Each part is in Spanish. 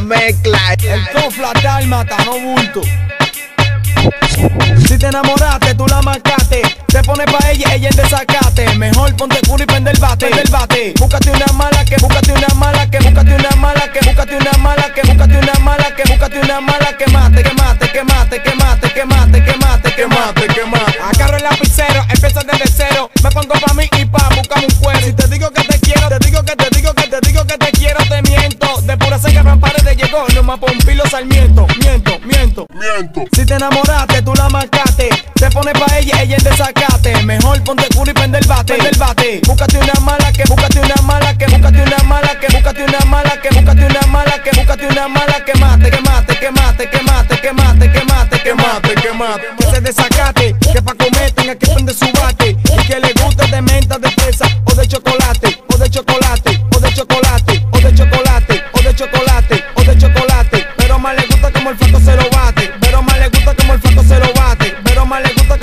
mezcla. El cofla dálmata, no bulto. Si te enamoraste, tú la marcaste. Te pones pa' ella, ella en desacate. Mejor ponte culo y prende el bate. Prende el bate. Búscate una mala que, búscate una mala que, búscate una mala que, búscate una mala que, búscate una mala que, búscate una mala que mate, que mate, que mate, que mate, que mate, que mate, que mate, que mate. Agarro el lapicero, empieza desde cero. Me pongo pa' mí y pa' buscar un cuero. Si te digo que te quiero, te digo que te digo que te digo que te quiero, te miento. De pura seca paredes no más pompilo sarmiento. Miento, miento, miento. Si te enamoraste, tú la marcaste. Te pones pa' ella, ella en desacate. Mejor ponte culo y prende el bate. Prende el bate. Búscate una mala que, búscate una mala que, búscate una mala que, búscate una mala que, búscate una mala que, búscate una mala que mate, que mate, que mate, que mate, que mate, que mate, que mate, que mate. Que se desacate,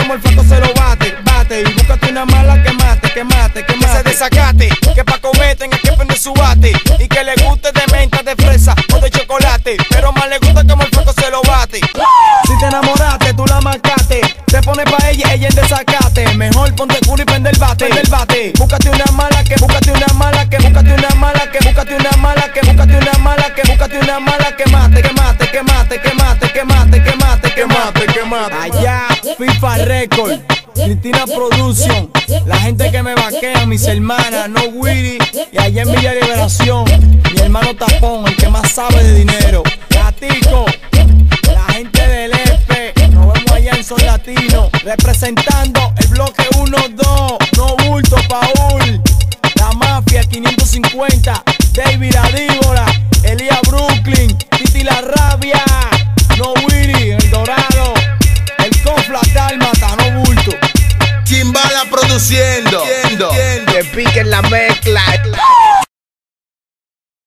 como el flaco se lo bate. Bate y búscate una mala que mate, que mate, que mate. Que se desacate, que pa' comer tenga que prender su bate. Y que le guste de menta, de fresa o de chocolate. Pero más le gusta como el flaco se lo bate. Si te enamoraste, tú la marcaste. Te pones pa' ella, ella en desacate. Mejor ponte culo y prende el bate. Prende el bate. Búscate una mala que, búscate una mala que, búscate una mala que, búscate una mala que, búscate una mala que, búscate una mala que mate, que mate, que mate, que mate, que mate, que mate, que mate, que mate. Allá, FIFA Record. Cristina Production, la gente que me vaquea, mis hermanas, no Willy, y allá en Villa Liberación, mi hermano Tapón, el que más sabe de dinero, Gatico, la gente del F, nos vemos allá en Son Latino, representando el bloque 1-2, no bulto, Paul, la mafia 550, David Adíbora, Chimbala produciendo. Que piquen la mezcla.